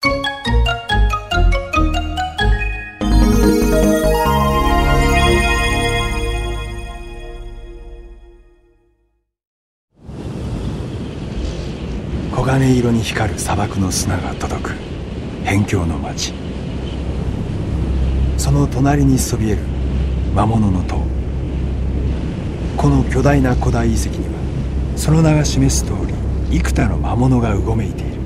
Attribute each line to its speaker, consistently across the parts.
Speaker 1: 黄金色に光る砂漠の砂が届く。辺境の町その隣にそびえる魔物の塔。この巨大な古代遺跡にはその名が示す通り幾多の魔物がうごめいている。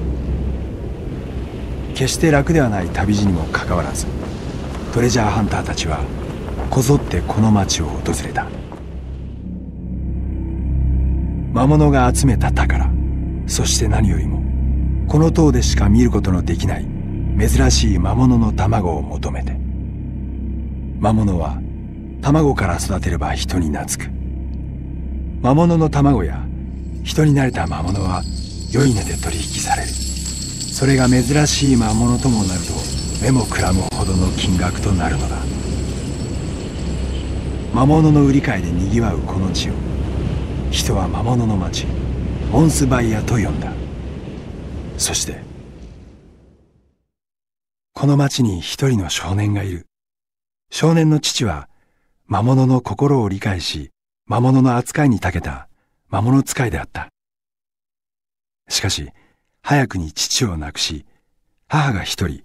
Speaker 1: 決して楽ではない旅路にもかかわらずトレジャーハンターたちはこぞってこの町を訪れた。魔物が集めた宝そして何よりもこの塔でしか見ることのできない珍しい魔物の卵を求めて。魔物は卵から育てれば人に懐く。魔物の卵や人に慣れた魔物は良い値で取引される。それが珍しい魔物ともなると目もくらむほどの金額となるのだ。魔物の売り買いでにぎわうこの地を人は魔物の町モンスバイアと呼んだ。そしてこの町に一人の少年がいる。少年の父は魔物の心を理解し魔物の扱いに長けた魔物使いであった。しかし早くに父を亡くし母が一人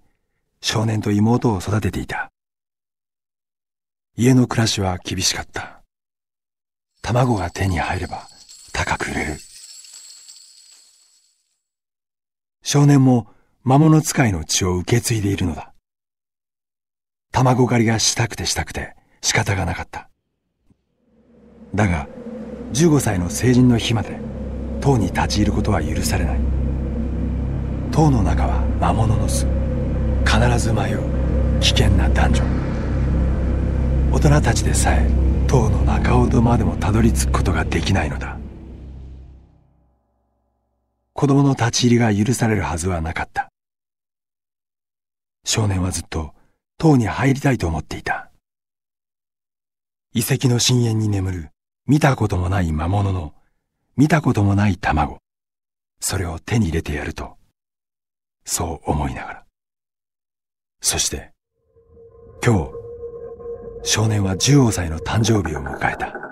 Speaker 1: 少年と妹を育てていた。家の暮らしは厳しかった。卵が手に入れば高く売れる。少年も魔物使いの血を受け継いでいるのだ。卵狩りがしたくてしたくて仕方がなかった。だが15歳の成人の日まで塔に立ち入ることは許されない。塔の中は魔物の巣。必ず迷う。危険なダンジョン。大人たちでさえ塔の中ほどまでもたどり着くことができないのだ。子供の立ち入りが許されるはずはなかった。少年はずっと塔に入りたいと思っていた。遺跡の深淵に眠る見たこともない魔物の見たこともない卵。それを手に入れてやるとそう思いながら。そして今日少年は15歳の誕生日を迎えた。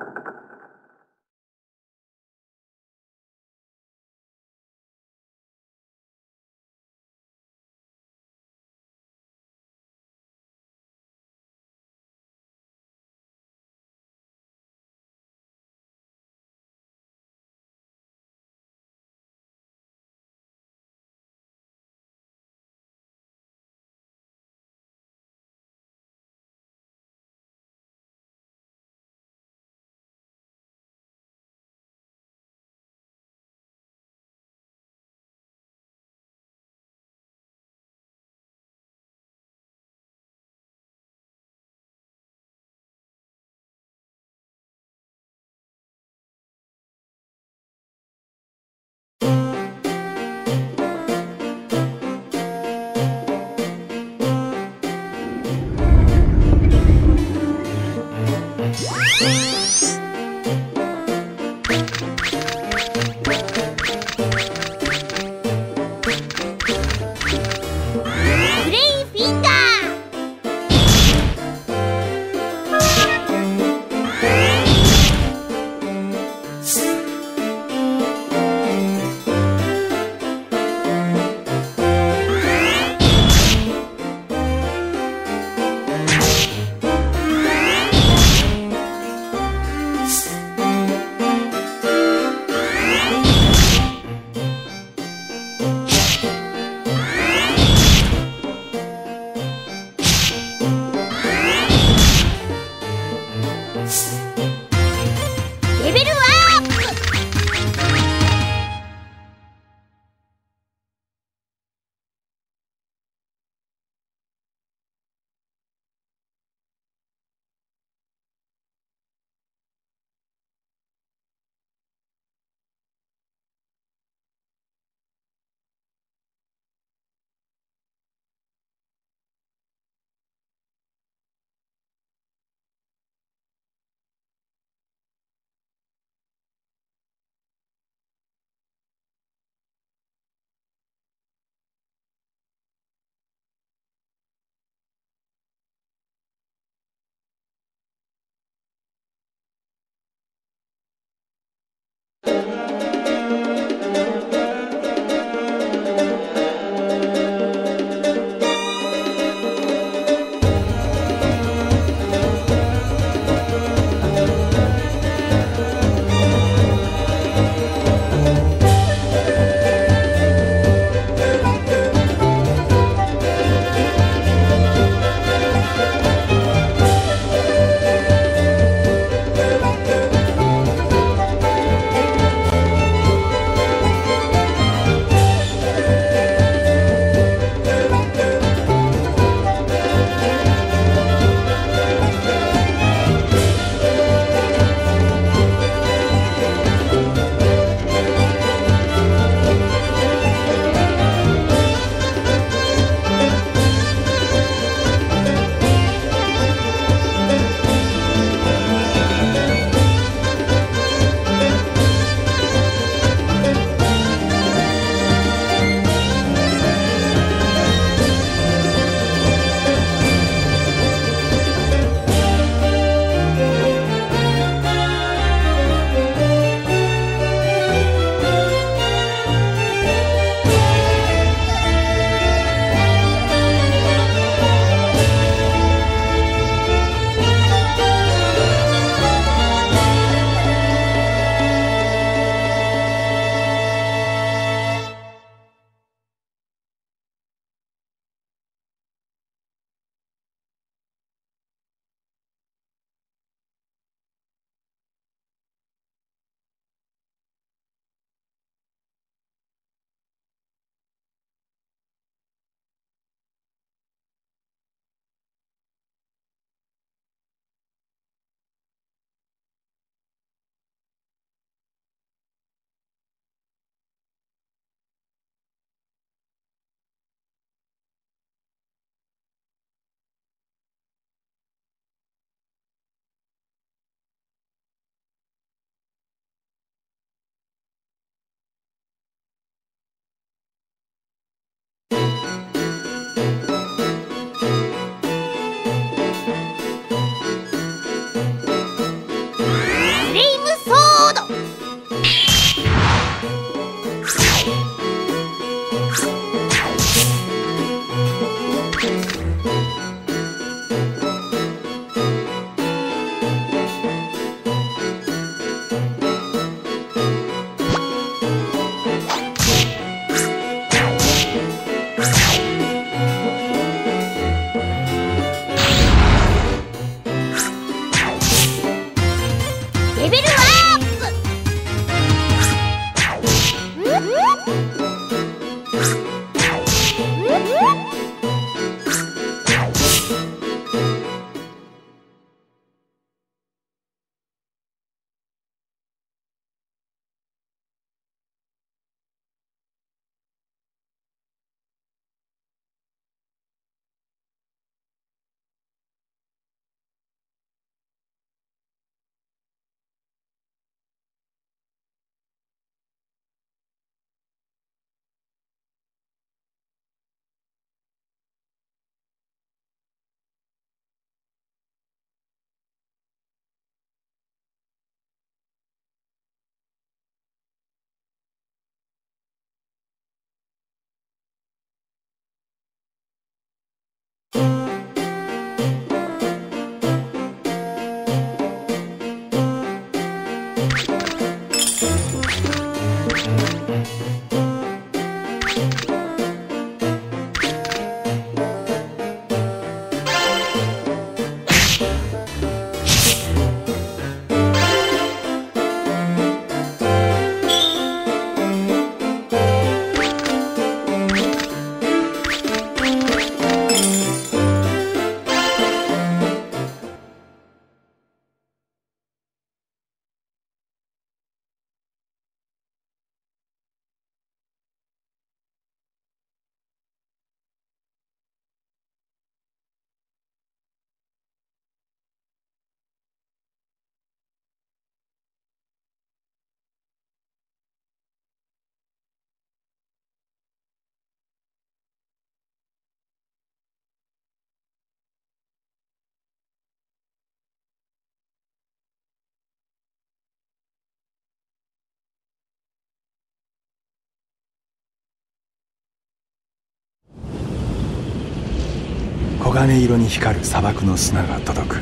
Speaker 1: 金色に光る砂漠の砂が届く。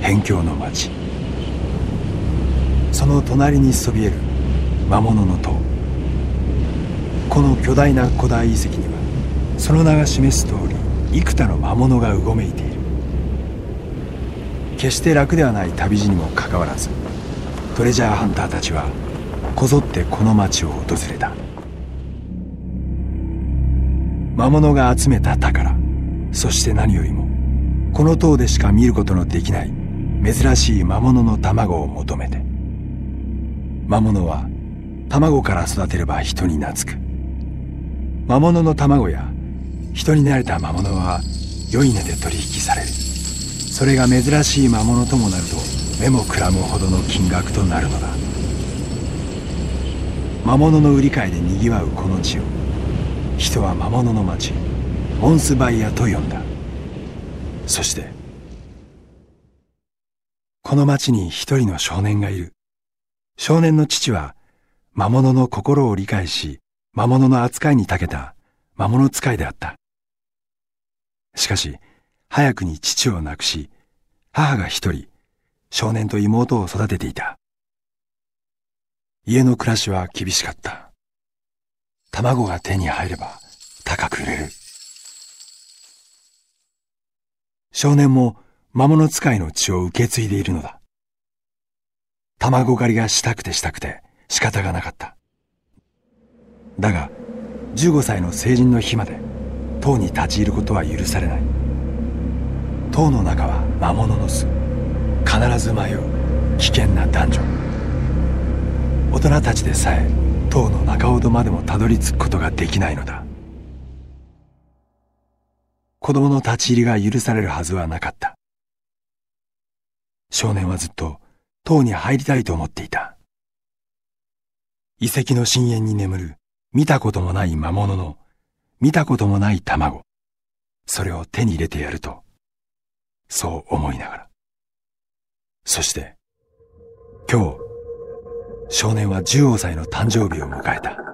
Speaker 1: 辺境の町その隣にそびえる。魔物の塔。この巨大な古代遺跡にはその名が示す通り幾多の魔物がうごめいている。決して楽ではない旅路にもかかわらずトレジャーハンターたちはこぞってこの町を訪れた。魔物が集めた宝。そして何よりもこの塔でしか見ることのできない珍しい魔物の卵を求めて。魔物は卵から育てれば人に懐く。魔物の卵や人に慣れた魔物は良い値で取引される。それが珍しい魔物ともなると目もくらむほどの金額となるのだ。魔物の売り買いでにぎわうこの地を人は魔物の町モンスバイアと呼んだ。そしてこの町に一人の少年がいる。少年の父は魔物の心を理解し魔物の扱いに長けた魔物使いであった。しかし早くに父を亡くし母が一人少年と妹を育てていた。家の暮らしは厳しかった。卵が手に入れば高く売れる。少年も魔物使いの血を受け継いでいるのだ。卵狩りがしたくてしたくて仕方がなかった。だが、15歳の成人の日まで塔に立ち入ることは許されない。塔の中は魔物の巣。必ず迷う危険なダンジョン。大人たちでさえ塔の中ほどまでもたどり着くことができないのだ。子供の立ち入りが許されるはずはなかった。少年はずっと塔に入りたいと思っていた。遺跡の深淵に眠る見たこともない魔物の見たこともない卵。それを手に入れてやると、そう思いながら。そして、今日、少年は15歳の誕生日を迎えた。